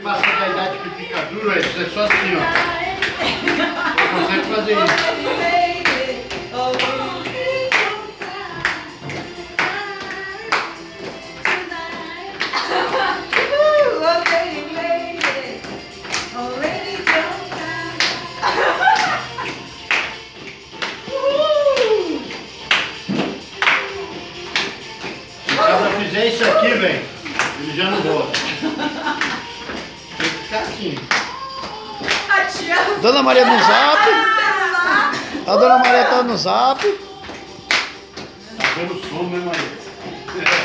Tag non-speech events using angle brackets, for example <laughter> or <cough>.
Passa da idade que fica duro, é é só assim, ó. Você consegue fazer isso. Se o cara fizer isso aqui, velho, ele já não volta. A tia Dona Maria no zap. A Dona Maria tá no zap. Tá dando som, né, Maria? <laughs>